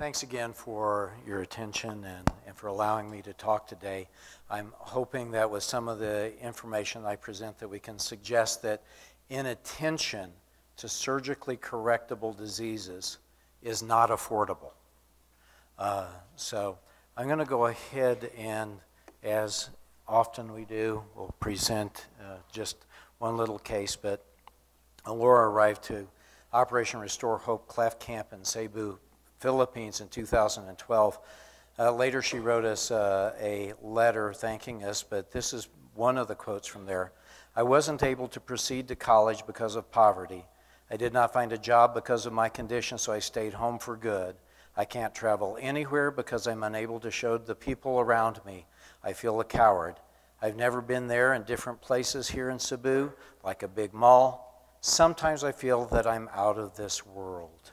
Thanks again for your attention and, and for allowing me to talk today. I'm hoping that with some of the information I present that we can suggest that inattention to surgically correctable diseases is not affordable. Uh, so I'm going to go ahead and, as often we do, we'll present uh, just one little case, but Laura arrived to Operation Restore Hope Cleft Camp in Cebu, Philippines in 2012. Uh, later, she wrote us uh, a letter thanking us, but this is one of the quotes from there. I wasn't able to proceed to college because of poverty. I did not find a job because of my condition, so I stayed home for good. I can't travel anywhere because I'm unable to show the people around me. I feel a coward. I've never been there in different places here in Cebu, like a big mall, Sometimes I feel that I'm out of this world.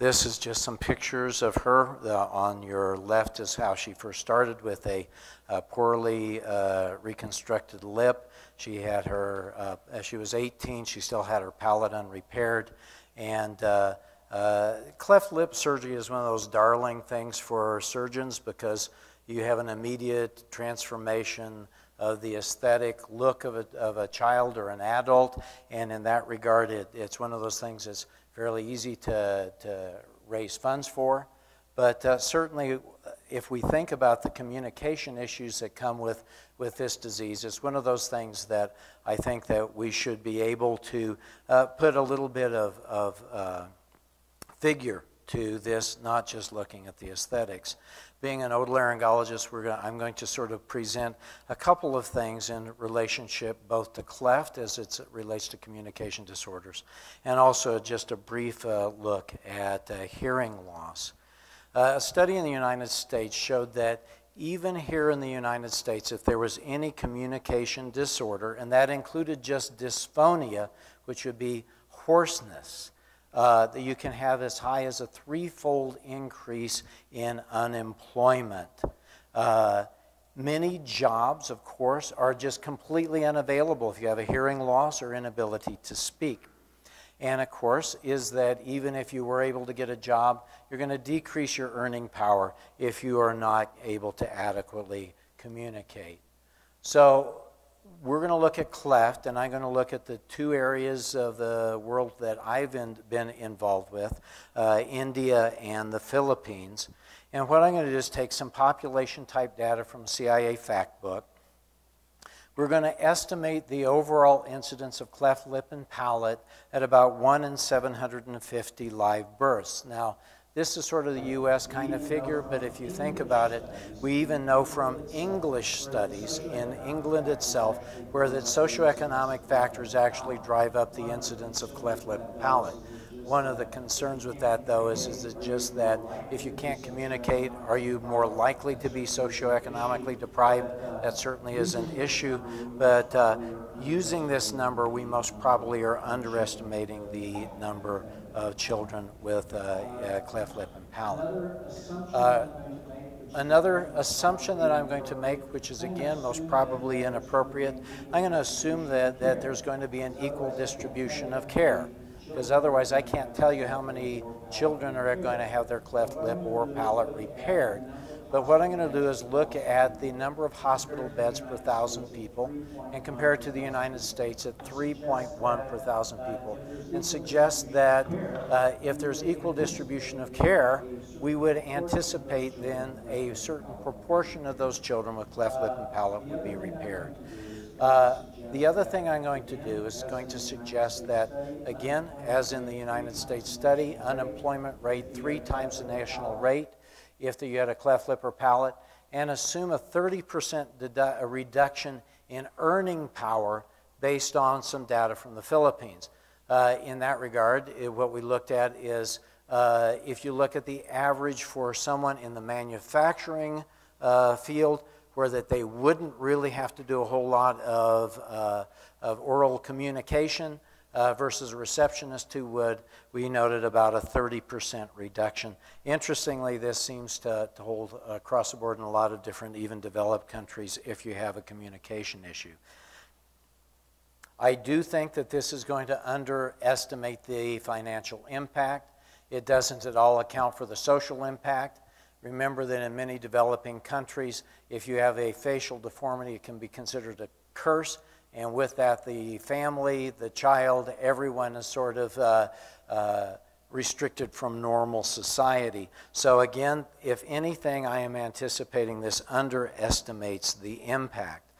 This is just some pictures of her. Uh, on your left is how she first started with a, a poorly uh, reconstructed lip. She had her, uh, as she was 18, she still had her palate unrepaired. And uh, uh, cleft lip surgery is one of those darling things for surgeons because you have an immediate transformation of the aesthetic look of a, of a child or an adult. And in that regard, it, it's one of those things that's fairly easy to, to raise funds for. But uh, certainly, if we think about the communication issues that come with, with this disease, it's one of those things that I think that we should be able to uh, put a little bit of, of uh, figure to this, not just looking at the aesthetics being an otolaryngologist, going I'm going to sort of present a couple of things in relationship both to cleft as it relates to communication disorders, and also just a brief uh, look at uh, hearing loss. Uh, a study in the United States showed that even here in the United States, if there was any communication disorder, and that included just dysphonia, which would be hoarseness, uh, that you can have as high as a threefold increase in unemployment. Uh, many jobs, of course, are just completely unavailable if you have a hearing loss or inability to speak. And of course, is that even if you were able to get a job, you're going to decrease your earning power if you are not able to adequately communicate. So, we're going to look at cleft, and I'm going to look at the two areas of the world that I've in, been involved with uh, India and the Philippines. And what I'm going to do is take some population type data from CIA fact book. We're going to estimate the overall incidence of cleft lip and palate at about 1 in 750 live births. Now, this is sort of the US kind of figure, but if you think about it, we even know from English studies in England itself where the socioeconomic factors actually drive up the incidence of cleft lip palate. One of the concerns with that, though, is, is it just that if you can't communicate, are you more likely to be socioeconomically deprived? That certainly is an issue. But uh, using this number, we most probably are underestimating the number of children with uh, cleft lip and palate. Uh, another assumption that I'm going to make, which is again most probably inappropriate, I'm going to assume that, that there's going to be an equal distribution of care. Because otherwise, I can't tell you how many children are going to have their cleft lip or palate repaired. But what I'm going to do is look at the number of hospital beds per thousand people and compare it to the United States at 3.1 per thousand people and suggest that uh, if there's equal distribution of care, we would anticipate then a certain proportion of those children with cleft lip and palate would be repaired. Uh, the other thing I'm going to do is going to suggest that, again, as in the United States study, unemployment rate three times the national rate if you had a cleft lip or palate, and assume a 30% dedu- a reduction in earning power based on some data from the Philippines. Uh, in that regard, it, what we looked at is uh, if you look at the average for someone in the manufacturing uh, field, where that they wouldn't really have to do a whole lot of, uh, of oral communication, uh, versus a receptionist who would, we noted about a 30% reduction. Interestingly, this seems to, to hold across the board in a lot of different, even developed countries, if you have a communication issue. I do think that this is going to underestimate the financial impact. It doesn't at all account for the social impact. Remember that in many developing countries, if you have a facial deformity, it can be considered a curse. And with that, the family, the child, everyone is sort of uh, uh, restricted from normal society. So, again, if anything, I am anticipating this underestimates the impact.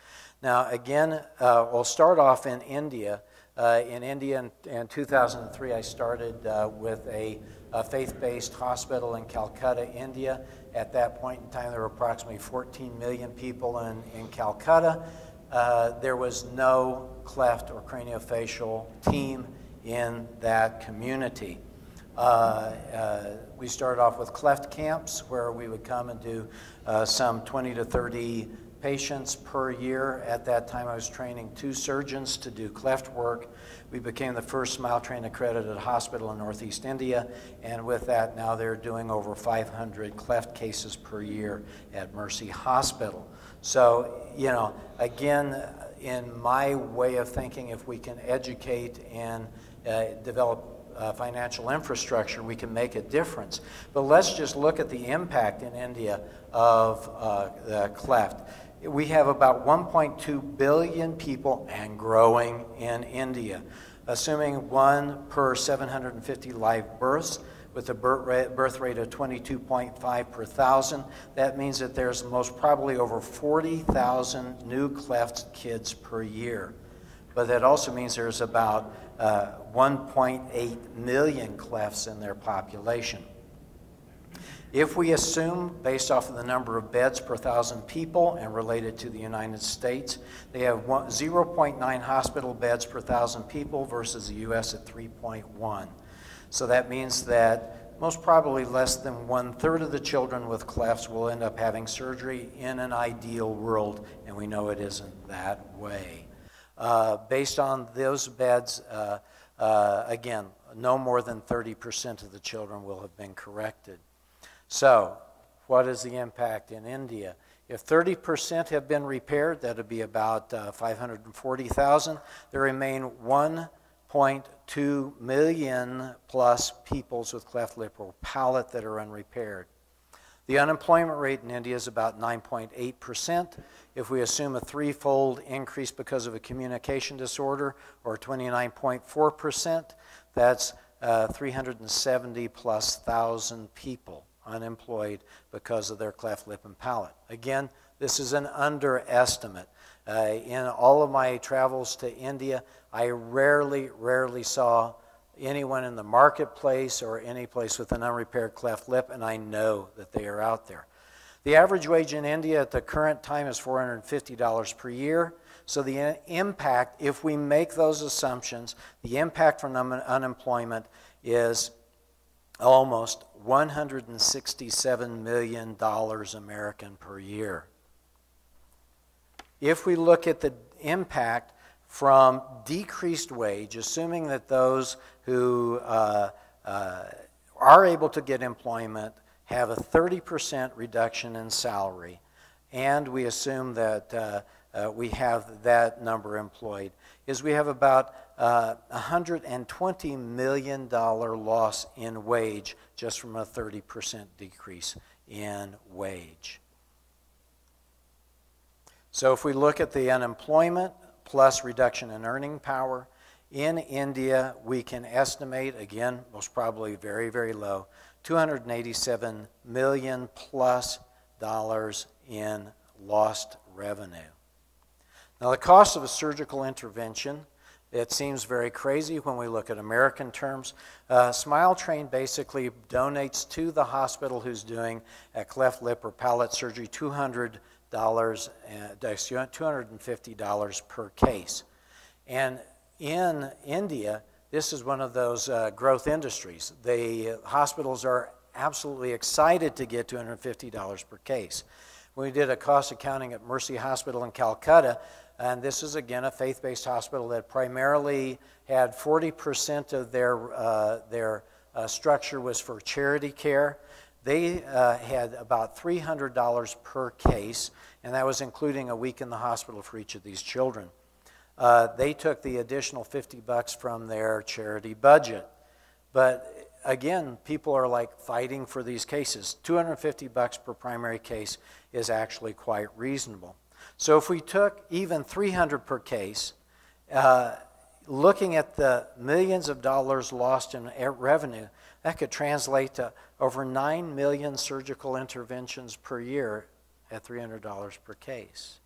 Now, again, uh, we'll start off in India. Uh, in India in, in, 2003, I started uh, with a, a faith based hospital in Calcutta, India. At that point in time, there were approximately 14 million people in, in Calcutta. Uh, there was no cleft or craniofacial team in that community. Uh, uh, we started off with cleft camps where we would come and do uh, some 20 to 30 patients per year. At that time, I was training two surgeons to do cleft work. We became the first Smile Train accredited hospital in Northeast India, and with that, now they're doing over 500 cleft cases per year at Mercy Hospital. So, you know, again, in my way of thinking, if we can educate and uh, develop uh, financial infrastructure, we can make a difference. But let's just look at the impact in India of uh, the cleft. We have about 1.2 billion people and growing in India, assuming one per 750 live births with a birth rate of 22.5 per thousand. That means that there's most probably over 40,000 new cleft kids per year. But that also means there's about uh, 1.8 million clefts in their population. If we assume, based off of the number of beds per thousand people and related to the United States, they have 0.9 hospital beds per thousand people versus the U.S. at 3.1. So that means that most probably less than one third of the children with clefts will end up having surgery in an ideal world, and we know it isn't that way. Uh, based on those beds, uh, uh, again, no more than 30% of the children will have been corrected. So, what is the impact in India? If 30% have been repaired, that would be about uh, 540,000. There remain 1.2 million plus peoples with cleft lip or palate that are unrepaired. The unemployment rate in India is about 9.8%. If we assume a threefold increase because of a communication disorder, or 29.4%, that's uh, 370 plus thousand people unemployed because of their cleft lip and palate. Again, this is an underestimate. Uh, in all of my travels to India, I rarely, rarely saw anyone in the marketplace or any place with an unrepaired cleft lip, and I know that they are out there. The average wage in India at the current time is $450 per year. So the impact, if we make those assumptions, the impact from un- unemployment is almost $167 million American per year. If we look at the impact from decreased wage, assuming that those who uh, uh, are able to get employment have a 30% reduction in salary, and we assume that uh, uh we have that number employed, is we have about uh, $120 million loss in wage just from a 30% decrease in wage. So if we look at the unemployment plus reduction in earning power, in India, we can estimate, again, most probably very, very low, 287 million plus dollars in lost revenue. Now, the cost of a surgical intervention, it seems very crazy when we look at American terms. Uh, Smile Train basically donates to the hospital who's doing a cleft lip or palate surgery 200 dollars, uh, two hundred and fifty dollars per case, and in India, this is one of those uh, growth industries. The hospitals are absolutely excited to get two hundred fifty dollars per case. We did a cost accounting at Mercy Hospital in Calcutta, and this is again a faith-based hospital that primarily had forty percent of their uh, their uh, structure was for charity care. They uh, had about $300 per case, and that was including a week in the hospital for each of these children. Uh, they took the additional 50 bucks from their charity budget. But again, people are like fighting for these cases. 250 bucks per primary case is actually quite reasonable. So if we took even 300 per case, uh, looking at the millions of dollars lost in revenue, that could translate to over 9 million surgical interventions per year at $300 per case.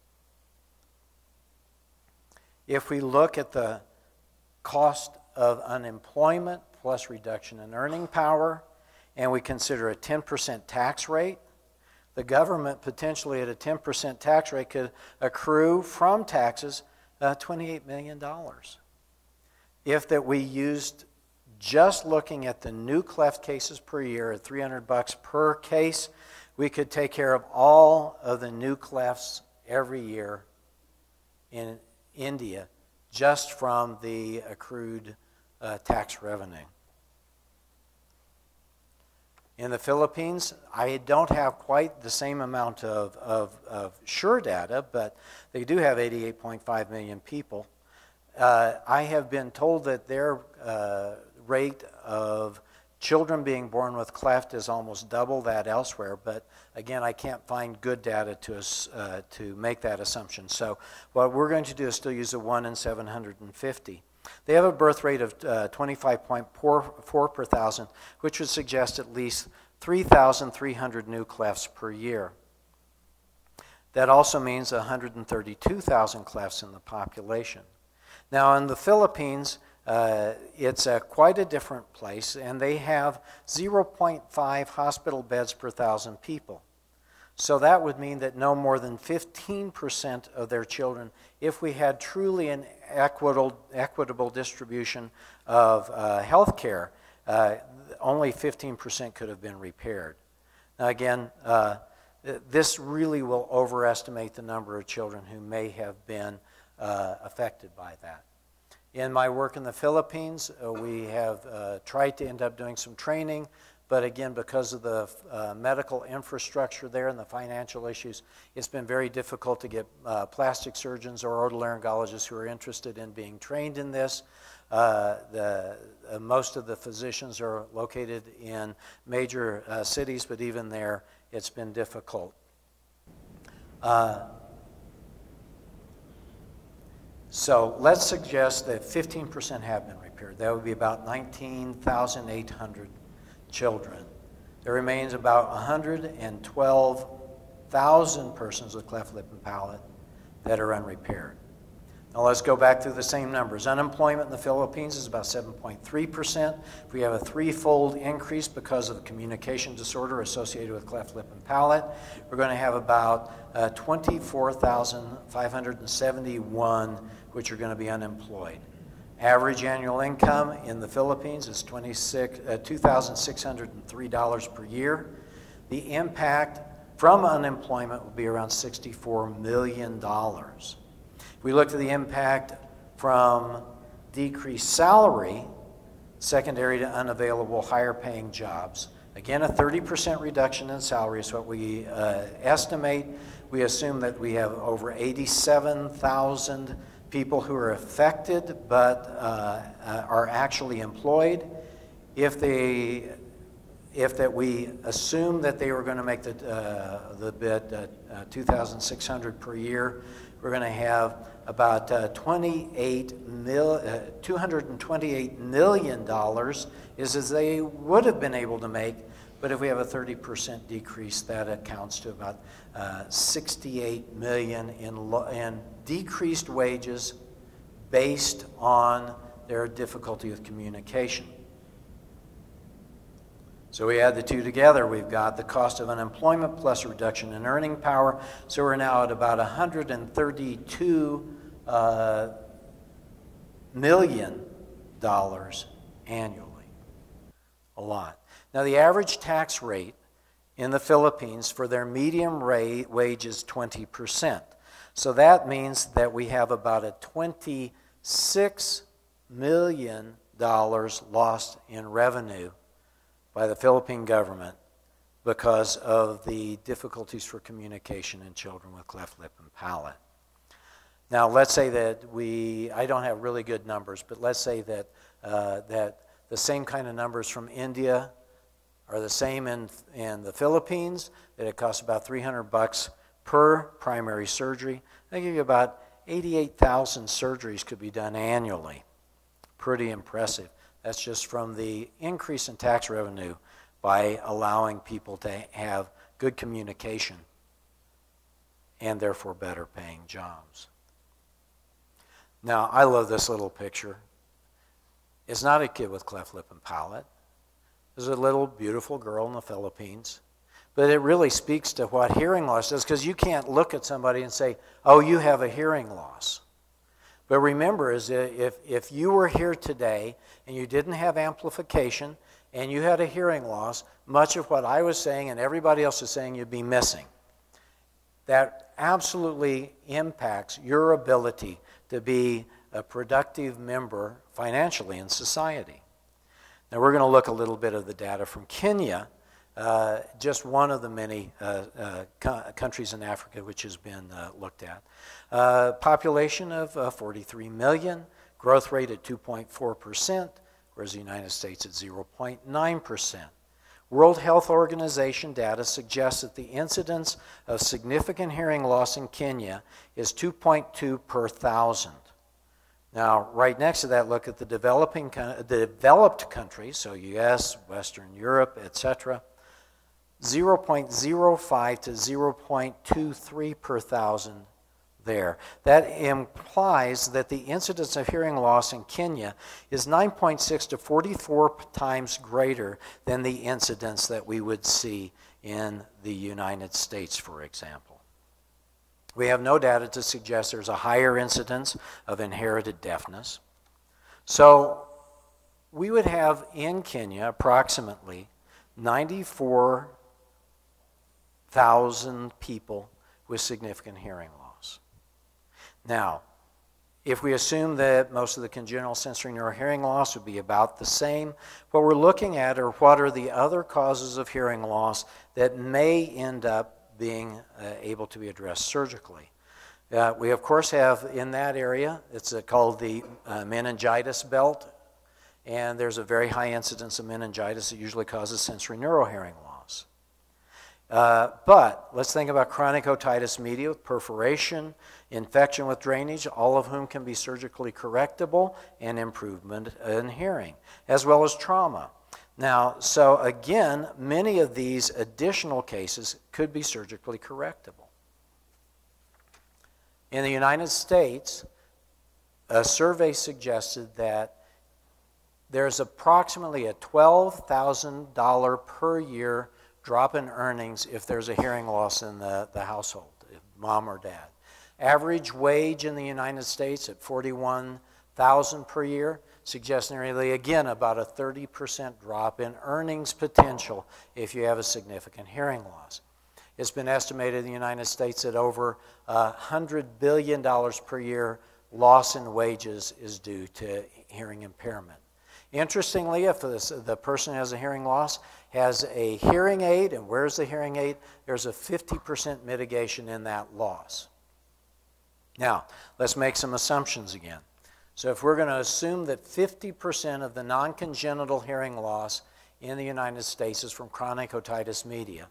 If we look at the cost of unemployment plus reduction in earning power, and we consider a 10% tax rate, the government potentially at a 10% tax rate could accrue from taxes uh, $28 million. If that we used just looking at the new cleft cases per year at 300 bucks per case, we could take care of all of the new clefts every year in India just from the accrued uh, tax revenue. In the Philippines, I don't have quite the same amount of, of, of sure data, but they do have 88.5 million people. Uh, I have been told that their uh, rate of children being born with cleft is almost double that elsewhere, but again, I can't find good data to, uh, to make that assumption. So what we're going to do is still use a 1 in 750. They have a birth rate of uh, 25.4 per thousand, which would suggest at least 3,300 new clefts per year. That also means 132,000 clefts in the population. Now, in the Philippines, uh, it's a, quite a different place, and they have 0.5 hospital beds per thousand people. So that would mean that no more than 15% of their children, if we had truly an equitable, equitable distribution of uh, health care, uh, only 15% could have been repaired. Now, again, uh, this really will overestimate the number of children who may have been uh, affected by that. In my work in the Philippines, uh, we have uh, tried to end up doing some training but again, because of the uh, medical infrastructure there and the financial issues, it's been very difficult to get uh, plastic surgeons or otolaryngologists who are interested in being trained in this. Uh, the, uh, most of the physicians are located in major uh, cities, but even there, it's been difficult. Uh, so let's suggest that 15% have been repaired. That would be about 19,800 children. There remains about 112,000 persons with cleft lip and palate that are unrepaired. Now let's go back through the same numbers. Unemployment in the Philippines is about 7.3%. If we have a threefold increase because of the communication disorder associated with cleft lip and palate, we're going to have about uh, 24,571 which are going to be unemployed. Average annual income in the Philippines is uh, $2,603 per year. The impact from unemployment will be around $64 million. If we look at the impact from decreased salary, secondary to unavailable higher paying jobs, again, a 30% reduction in salary is what we uh, estimate. We assume that we have over 87,000 people who are affected but uh, are actually employed, if they if that we assume that they were going to make the, uh, the bid uh, uh, 2,600 per year, we're going to have about uh, 28 mil, uh, 228 million dollars is as they would have been able to make, but if we have a 30% decrease, that accounts to about 68 million in, in decreased wages based on their difficulty with communication. So we add the two together. We've got the cost of unemployment plus reduction in earning power. So we're now at about 132 uh, million dollars annually. A lot. Now the average tax rate in the Philippines for their medium rate wage is 20 percent. So that means that we have about a $26 million lost in revenue by the Philippine government because of the difficulties for communication in children with cleft lip and palate. Now, let's say that we, I don't have really good numbers, but let's say that, uh, that The same kind of numbers from India are the same in, in the Philippines, that it costs about 300 bucks per primary surgery. They give you about 88,000 surgeries could be done annually. Pretty impressive. That's just from the increase in tax revenue by allowing people to have good communication and therefore better paying jobs. Now, I love this little picture. It's not a kid with cleft lip and palate. There's a little beautiful girl in the Philippines. But it really speaks to what hearing loss does because you can't look at somebody and say, oh, you have a hearing loss. But remember, is if, if you were here today and you didn't have amplification and you had a hearing loss, much of what I was saying and everybody else is saying you'd be missing. That absolutely impacts your ability to be a productive member financially in society. Now, we're going to look a little bit of the data from Kenya, uh, just one of the many uh, uh, co- countries in Africa which has been uh, looked at. Uh, population of uh, 43 million, growth rate at 2.4%, whereas the United States at 0.9%. World Health Organization data suggests that the incidence of significant hearing loss in Kenya is 2.2 per thousand. Now, right next to that, look at the developing, uh, the developed countries, so U.S., Western Europe, etc. 0.05 to 0.23 per thousand there. That implies that the incidence of hearing loss in Kenya is 9.6 to 44 times greater than the incidence that we would see in the United States, for example. We have no data to suggest there's a higher incidence of inherited deafness. So we would have in Kenya approximately 94,000 people with significant hearing loss. Now, if we assume that most of the congenital sensory neural hearing loss would be about the same, what we're looking at are what are the other causes of hearing loss that may end up being uh, able to be addressed surgically. Uh, we, of course, have in that area, it's uh, called the meningitis belt, and there's a very high incidence of meningitis that usually causes sensory neurohearing loss. Uh, but let's think about chronic otitis media with perforation, infection with drainage, all of whom can be surgically correctable, and improvement in hearing, as well as trauma. Now, so again, many of these additional cases could be surgically correctable. In the United States, a survey suggested that there's approximately a $12,000 per year drop in earnings if there's a hearing loss in the, the household, mom or dad. Average wage in the United States at 41,000 per year suggests again about a 30% drop in earnings potential if you have a significant hearing loss. It's been estimated in the United States that over uh, $100 billion per year loss in wages is due to hearing impairment. Interestingly, if this, the person has a hearing loss, has a hearing aid, and wears the hearing aid, there's a 50% mitigation in that loss. Now, let's make some assumptions again. So if we're going to assume that 50% of the non-congenital hearing loss in the United States is from chronic otitis media,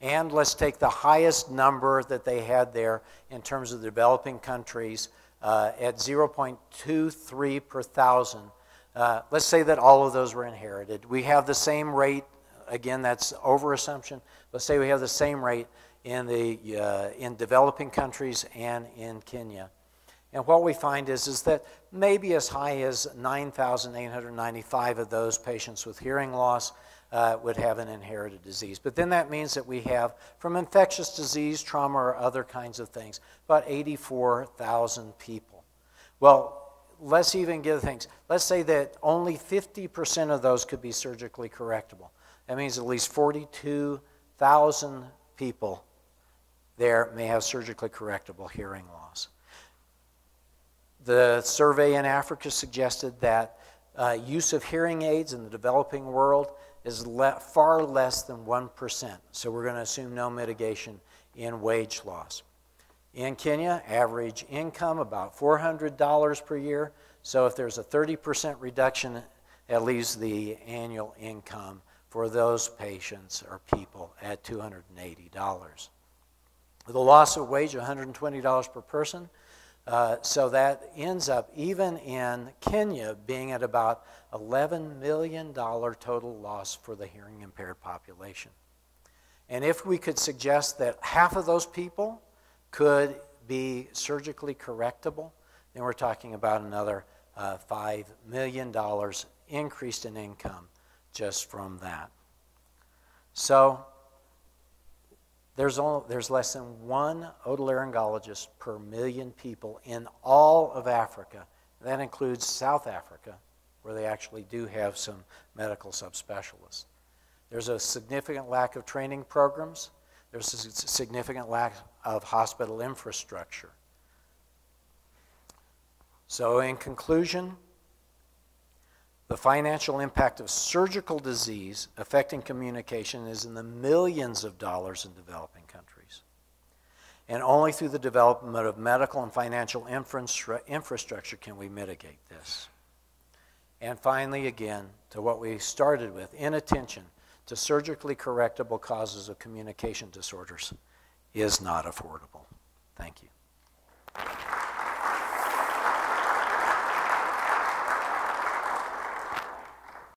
and let's take the highest number that they had there in terms of the developing countries uh, at 0.23 per thousand. Uh, let's say that all of those were inherited. We have the same rate, again, that's over assumption. Let's say we have the same rate in, the, uh, in developing countries and in Kenya. And what we find is, is that maybe as high as 9,895 of those patients with hearing loss uh, would have an inherited disease. But then that means that we have, from infectious disease, trauma, or other kinds of things, about 84,000 people. Well, let's even give things. Let's say that only 50% of those could be surgically correctable. That means at least 42,000 people there may have surgically correctable hearing loss. The survey in Africa suggested that uh, use of hearing aids in the developing world is le- far less than 1%. So we're going to assume no mitigation in wage loss. In Kenya, average income about $400 per year. So if there's a 30% reduction it leaves the annual income for those patients or people at $280. The loss of wage, $120 per person. Uh, so that ends up, even in Kenya, being at about $11 million total loss for the hearing impaired population. And if we could suggest that half of those people could be surgically correctable, then we're talking about another uh, $5 million increased in income just from that. So there's, only, there's less than one otolaryngologist per million people in all of Africa. That includes South Africa, where they actually do have some medical subspecialists. There's a significant lack of training programs. There's a significant lack of hospital infrastructure. So, in conclusion, the financial impact of surgical disease affecting communication is in the millions of dollars in developing countries. And only through the development of medical and financial infrastructure can we mitigate this. And finally, again, to what we started with inattention to surgically correctable causes of communication disorders is not affordable. Thank you.